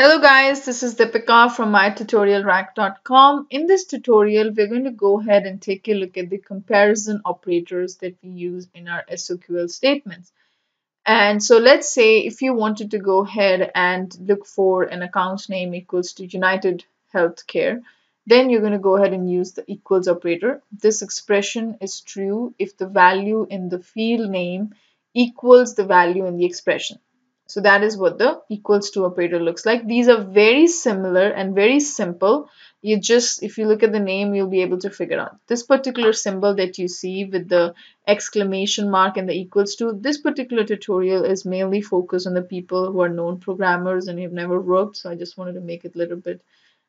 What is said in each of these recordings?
Hello guys, this is Deepika from mytutorialrack.com. In this tutorial, we're going to go ahead and take a look at the comparison operators that we use in our SOQL statements. And so let's say if you wanted to go ahead and look for an account name equals to United Healthcare, then you're going to go ahead and use the equals operator. This expression is true if the value in the field name equals the value in the expression. So that is what the equals to operator looks like. These are very similar and very simple. You just, if you look at the name, you'll be able to figure out. This particular symbol that you see with the exclamation mark and the equals to, this particular tutorial is mainly focused on the people who are known programmers and have never worked. So I just wanted to make it a little bit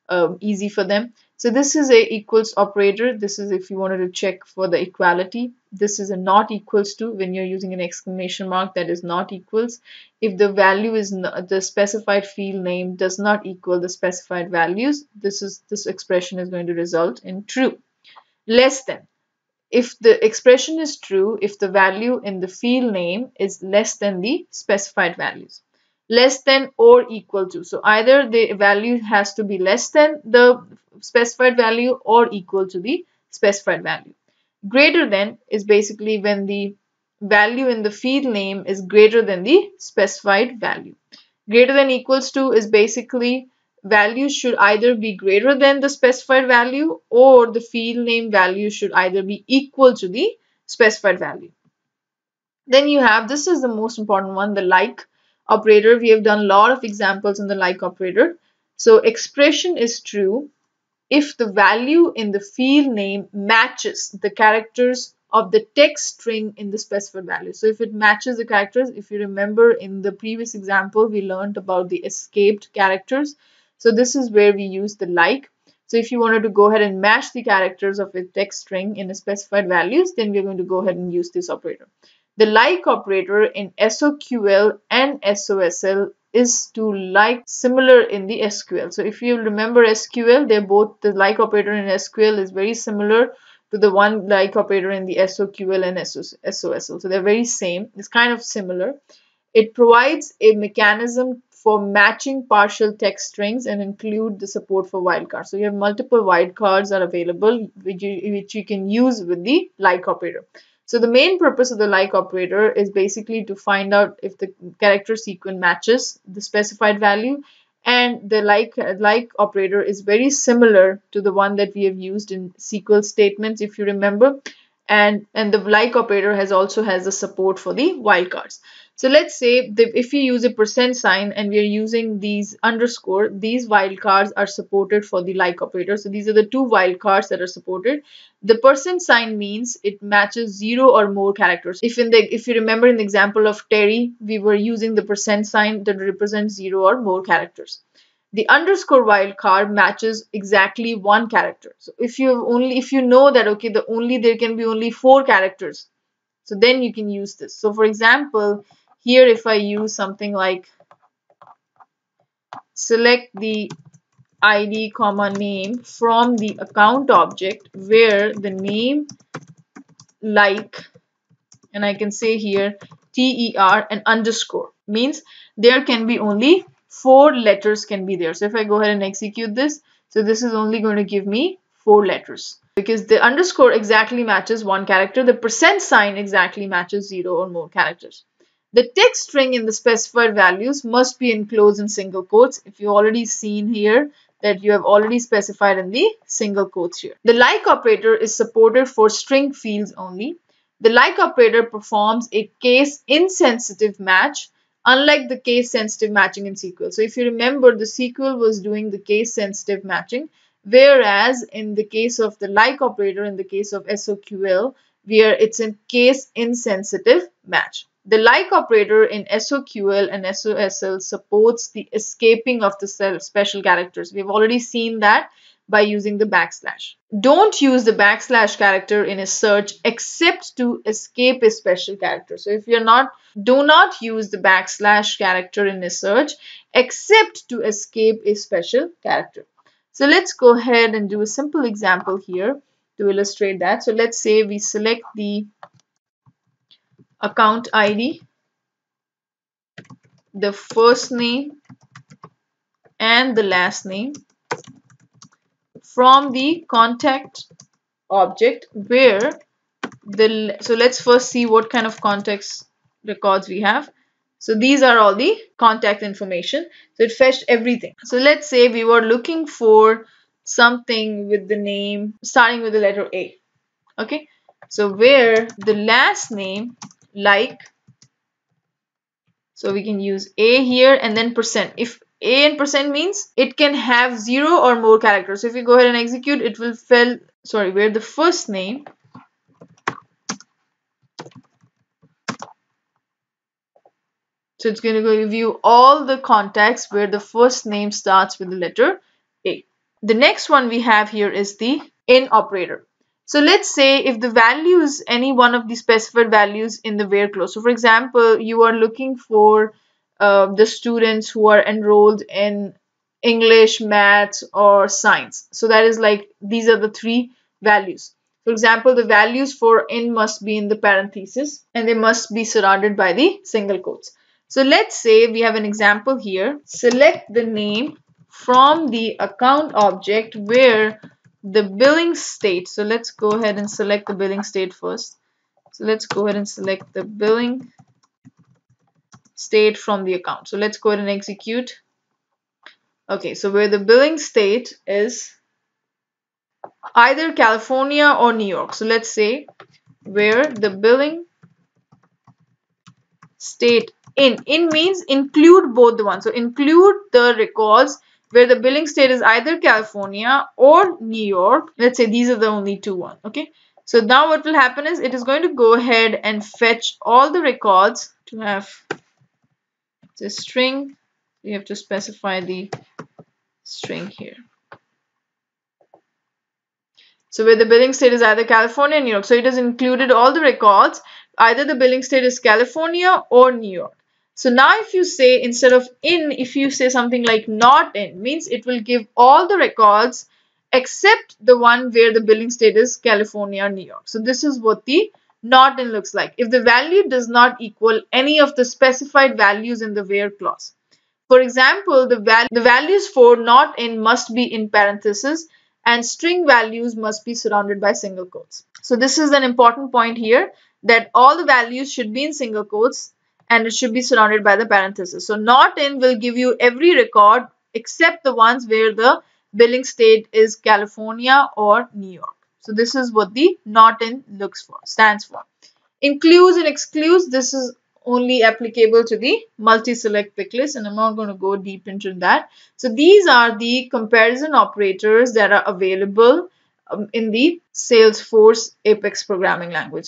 um, easy for them. So this is a equals operator. This is if you wanted to check for the equality. This is a not equals to when you're using an exclamation mark that is not equals. If the value is not, the specified field name does not equal the specified values, this is this expression is going to result in true. Less than. If the expression is true, if the value in the field name is less than the specified values less than or equal to. So either the value has to be less than the specified value or equal to the specified value. Greater than is basically when the value in the field name is greater than the specified value. Greater than equals to is basically value should either be greater than the specified value or the field name value should either be equal to the specified value. Then you have, this is the most important one, the like operator. We have done a lot of examples in the like operator. So expression is true if the value in the field name matches the characters of the text string in the specified value. So if it matches the characters, if you remember in the previous example, we learned about the escaped characters. So this is where we use the like. So if you wanted to go ahead and match the characters of a text string in a specified values, then we're going to go ahead and use this operator. The like operator in SOQL and SOSL is to like similar in the SQL. So if you remember SQL, they're both the like operator in SQL is very similar to the one like operator in the SOQL and SOSL. So they're very same. It's kind of similar. It provides a mechanism for matching partial text strings and include the support for wildcards. So you have multiple wildcards are available which you, which you can use with the like operator. So the main purpose of the like operator is basically to find out if the character sequence matches the specified value and the like like operator is very similar to the one that we have used in SQL statements if you remember and and the like operator has also has the support for the wildcards. So let's say if we use a percent sign and we are using these underscore, these wildcards are supported for the like operator. So these are the two wildcards that are supported. The percent sign means it matches zero or more characters. If in the if you remember in the example of Terry, we were using the percent sign that represents zero or more characters the underscore wildcard matches exactly one character. So if you only if you know that okay the only there can be only four characters, so then you can use this. So for example, here if I use something like select the id comma name from the account object where the name like and I can say here ter and underscore means there can be only four letters can be there. So if I go ahead and execute this, so this is only going to give me four letters because the underscore exactly matches one character. The percent sign exactly matches zero or more characters. The text string in the specified values must be enclosed in single quotes. If you already seen here that you have already specified in the single quotes here. The like operator is supported for string fields only. The like operator performs a case insensitive match unlike the case sensitive matching in SQL. So if you remember the SQL was doing the case sensitive matching whereas in the case of the like operator in the case of SOQL where it's a case insensitive match. The like operator in SOQL and SOSL supports the escaping of the special characters. We've already seen that by using the backslash. Don't use the backslash character in a search except to escape a special character. So if you're not, do not use the backslash character in a search except to escape a special character. So let's go ahead and do a simple example here to illustrate that. So let's say we select the account ID, the first name and the last name from the contact object where the so let's first see what kind of context records we have. So these are all the contact information. So it fetched everything. So let's say we were looking for something with the name starting with the letter a okay? So where the last name like so we can use a here and then percent if a and percent means it can have zero or more characters so if you go ahead and execute it will fill sorry where the first name So it's going to give you all the contacts where the first name starts with the letter A. The next one we have here is the in operator. So let's say if the values, any one of the specified values in the where clause. So for example, you are looking for uh, the students who are enrolled in English, maths or science. So that is like these are the three values. For example, the values for in must be in the parenthesis and they must be surrounded by the single quotes. So let's say we have an example here. Select the name from the account object where the billing state. So let's go ahead and select the billing state first. So let's go ahead and select the billing state from the account. So let's go ahead and execute. Okay, so where the billing state is either California or New York. So let's say where the billing state in in means include both the ones so include the records where the billing state is either California or New York. Let's say these are the only two one okay? So now what will happen is it is going to go ahead and fetch all the records to have the string. You have to specify the string here. So where the billing state is either California or New York. So it has included all the records. Either the billing state is California or New York so now if you say instead of in, if you say something like not in, means it will give all the records except the one where the billing state is California or New York. So this is what the not in looks like. If the value does not equal any of the specified values in the where clause. For example, the, val the values for not in must be in parentheses and string values must be surrounded by single quotes. So this is an important point here that all the values should be in single quotes and it should be surrounded by the parenthesis. So not in will give you every record except the ones where the billing state is California or New York. So this is what the not in looks for, stands for. Includes and excludes, this is only applicable to the multi-select pick list and I'm not going to go deep into that. So these are the comparison operators that are available um, in the Salesforce Apex programming language.